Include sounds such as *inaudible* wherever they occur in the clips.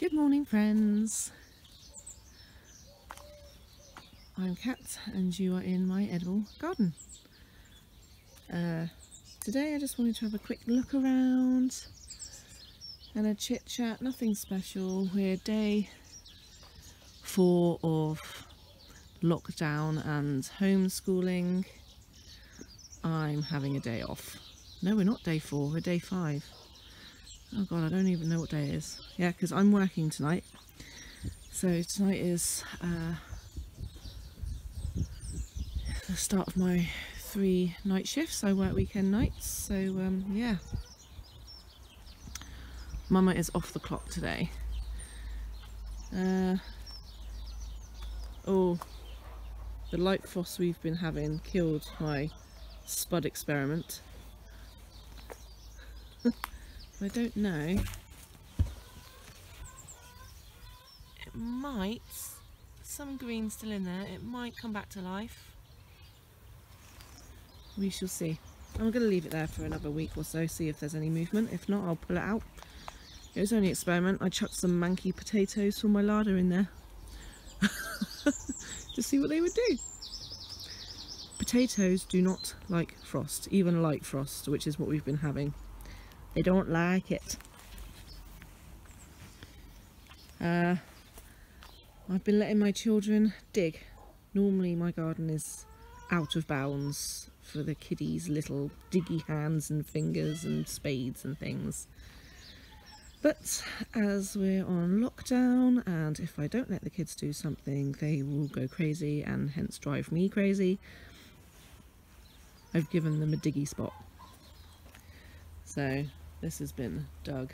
Good morning friends. I'm Kat and you are in my edible garden. Uh, today I just wanted to have a quick look around and a chit chat, nothing special. We're day four of lockdown and homeschooling. I'm having a day off. No, we're not day four, we're day five. Oh god, I don't even know what day it is. Yeah, because I'm working tonight. So tonight is uh, the start of my three night shifts. I work weekend nights, so um, yeah. Mama is off the clock today. Uh, oh, the light frost we've been having killed my spud experiment. *laughs* I don't know. It might, some green still in there, it might come back to life. We shall see. I'm going to leave it there for another week or so, see if there's any movement. If not, I'll pull it out. It was only an experiment. I chucked some manky potatoes from my larder in there *laughs* to see what they would do. Potatoes do not like frost, even light frost, which is what we've been having. They don't like it. Uh, I've been letting my children dig. Normally my garden is out of bounds for the kiddies' little diggy hands and fingers and spades and things. But as we're on lockdown and if I don't let the kids do something they will go crazy and hence drive me crazy, I've given them a diggy spot. So this has been dug.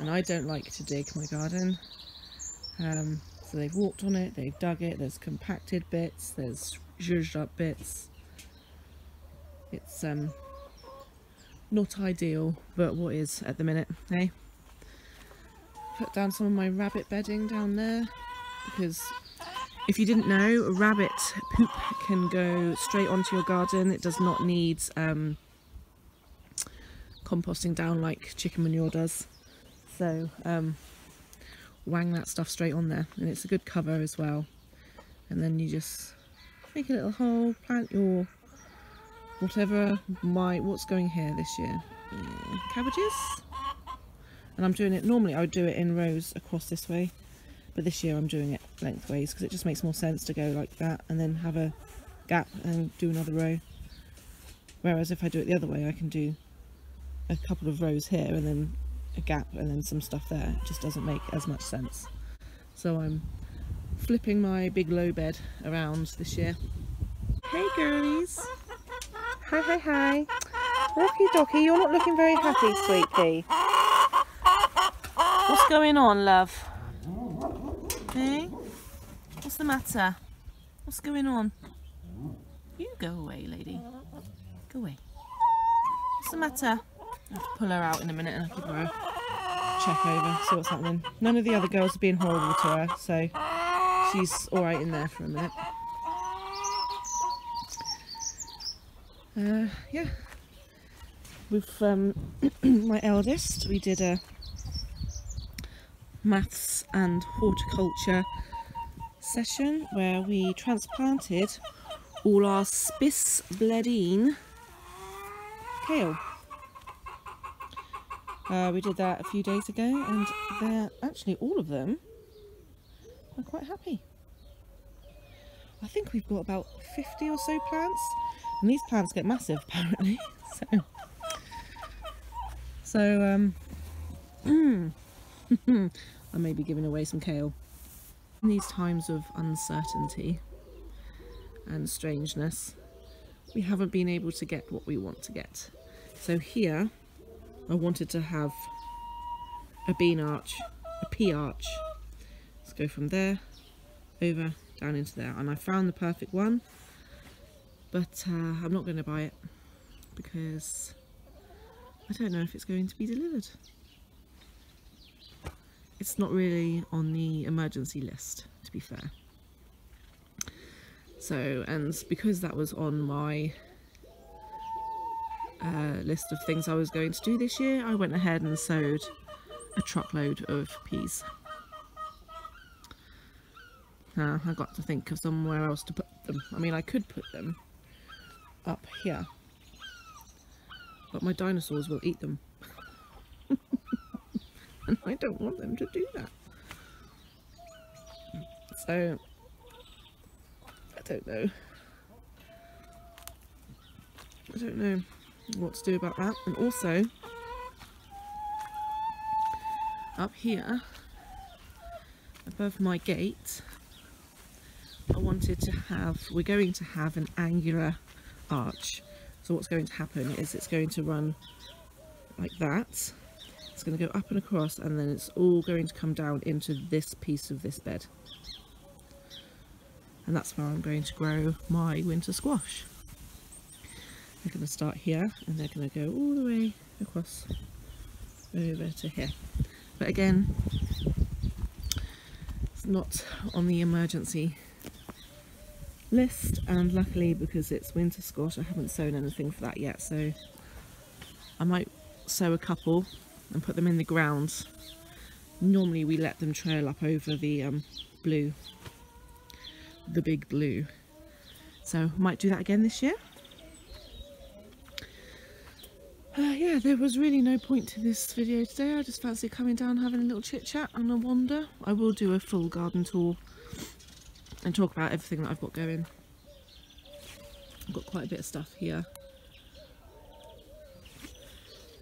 And I don't like to dig my garden. Um, so they've walked on it, they've dug it, there's compacted bits, there's zhuzhed up bits. It's um, not ideal, but what is at the minute, hey? Put down some of my rabbit bedding down there because if you didn't know, a rabbit poop can go straight onto your garden. It does not need um, composting down like chicken manure does. So um, wang that stuff straight on there. And it's a good cover as well. And then you just make a little hole, plant your whatever my what's going here this year. Yeah, cabbages. And I'm doing it normally I would do it in rows across this way. But this year I'm doing it lengthways because it just makes more sense to go like that and then have a gap and do another row. Whereas if I do it the other way I can do a couple of rows here and then a gap and then some stuff there. It just doesn't make as much sense. So I'm flipping my big low bed around this year. Hey girlies. Hi hi hi. Rocky Docky you're not looking very happy sweetie. What's going on love? Hey? What's the matter? What's going on? You go away lady. Go away. What's the matter? I have to pull her out in a minute and I'll give her a check over, see what's happening. None of the other girls are being horrible to her, so she's alright in there for a minute. Uh, yeah. With um, *clears throat* my eldest, we did a maths and horticulture session where we transplanted all our Spis Bledine kale. Uh, we did that a few days ago and they're actually all of them are quite happy. I think we've got about 50 or so plants and these plants get massive *laughs* apparently. so, so um, *clears throat* I may be giving away some kale. In these times of uncertainty and strangeness, we haven't been able to get what we want to get. So here I wanted to have a bean arch, a pea arch. Let's go from there over down into there and I found the perfect one but uh, I'm not going to buy it because I don't know if it's going to be delivered. It's not really on the emergency list to be fair. So and because that was on my uh, list of things I was going to do this year, I went ahead and sowed a truckload of peas. Now I got to think of somewhere else to put them. I mean, I could put them up here, but my dinosaurs will eat them. *laughs* and I don't want them to do that. So, I don't know. I don't know what to do about that. And also, up here, above my gate, I wanted to have, we're going to have an angular arch. So what's going to happen is it's going to run like that. It's going to go up and across and then it's all going to come down into this piece of this bed. And that's where I'm going to grow my winter squash. They're going to start here and they're going to go all the way across over to here. But again, it's not on the emergency list and luckily because it's winter squash I haven't sown anything for that yet so I might sow a couple and put them in the ground. Normally we let them trail up over the um, blue, the big blue. So might do that again this year. Uh, yeah, there was really no point to this video today. I just fancy coming down having a little chit chat and a wander. I will do a full garden tour and talk about everything that I've got going. I've got quite a bit of stuff here.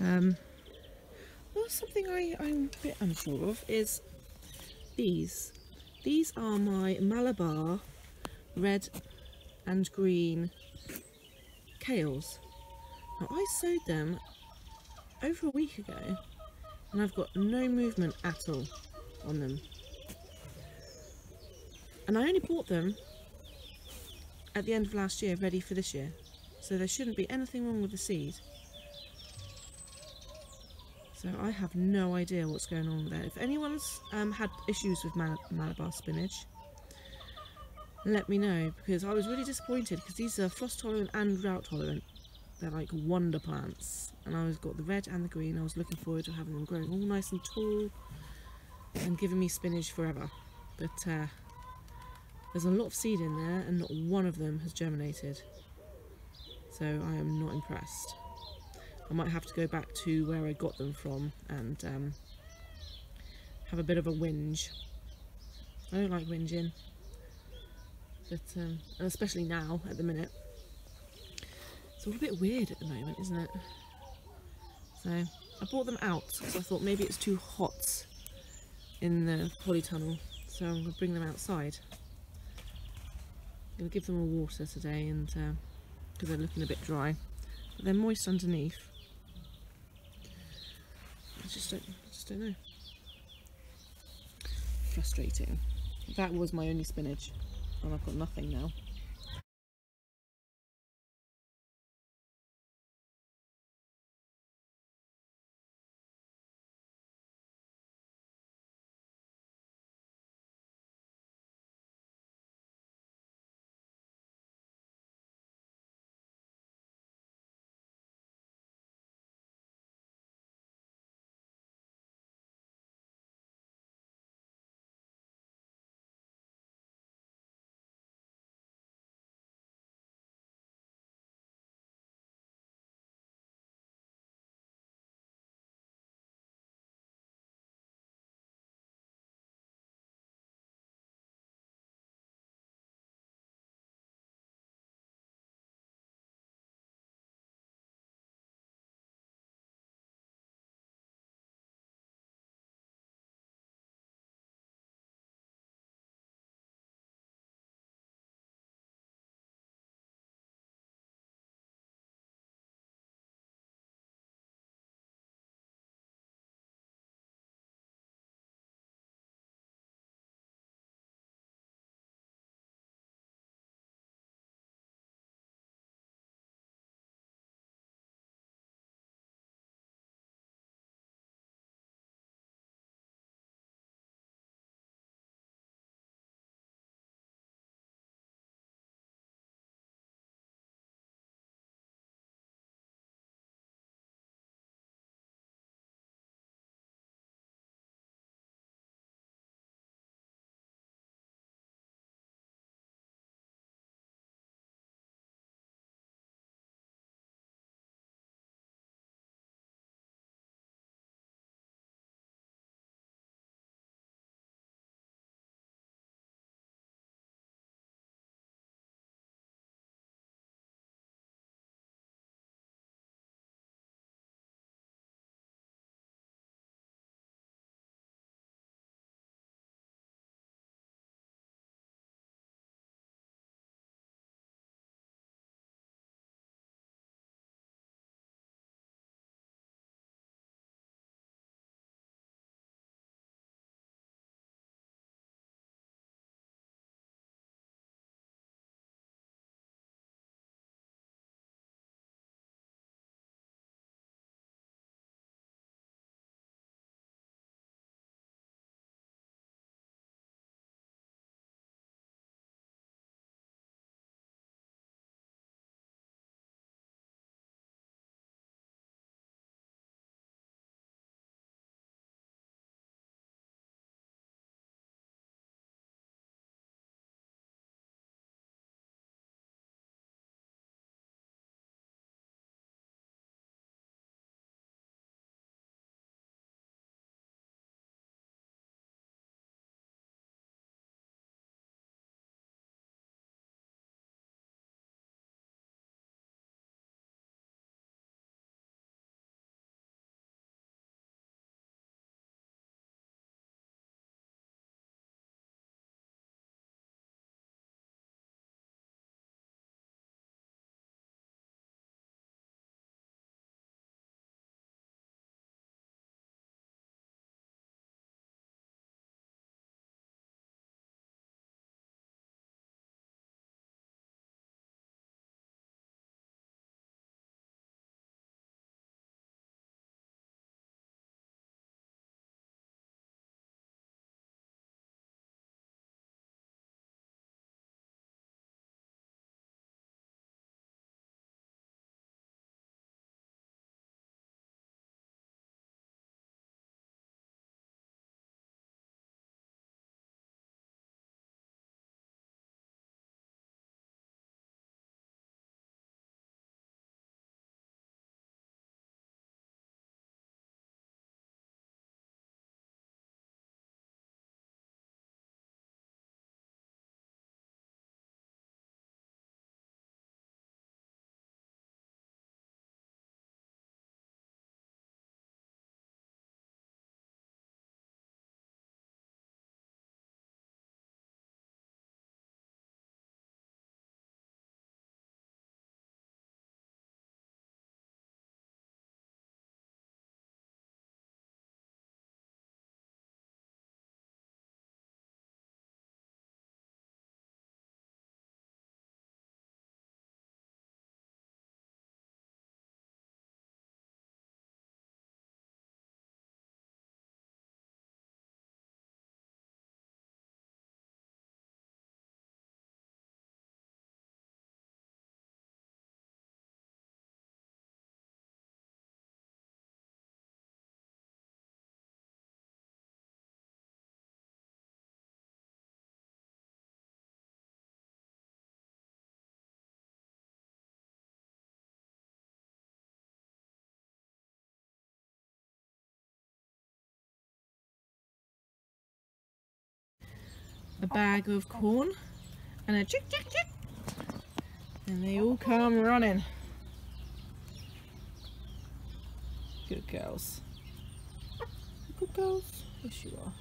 Um, well, something I, I'm a bit unsure of is these. These are my Malabar red and green kales. Now I sowed them over a week ago and I've got no movement at all on them. And I only bought them at the end of last year ready for this year. So there shouldn't be anything wrong with the seed. So I have no idea what's going on there. If anyone's um, had issues with Mal Malabar spinach, let me know because I was really disappointed because these are frost tolerant and drought tolerant. They're like wonder plants and I was got the red and the green. I was looking forward to having them growing all nice and tall and giving me spinach forever. But uh, there's a lot of seed in there and not one of them has germinated. So I am not impressed. I might have to go back to where I got them from and um, have a bit of a whinge. I don't like whinging, but um, especially now at the minute. It's all a bit weird at the moment, isn't it? So I brought them out because I thought maybe it's too hot in the polytunnel, so I'm going to bring them outside. I'm going to give them a water today and because uh, they're looking a bit dry, but they're moist underneath. I just don't, I just don't know. Frustrating. That was my only spinach and I've got nothing now. A bag of corn and a chick chick chick and they all come running. Good girls. Good girls. Yes you are.